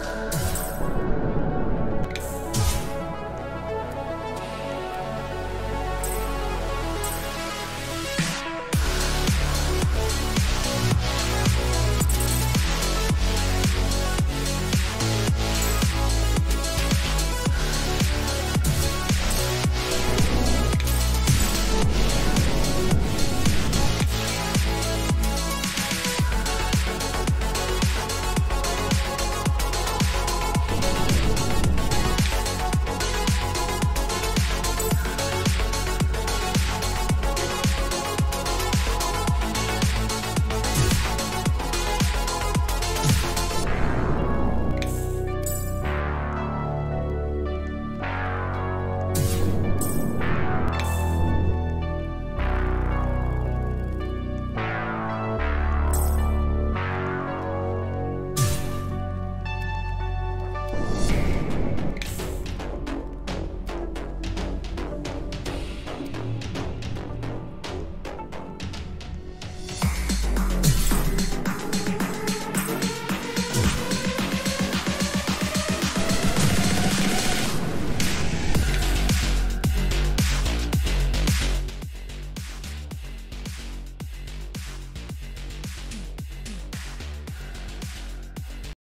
you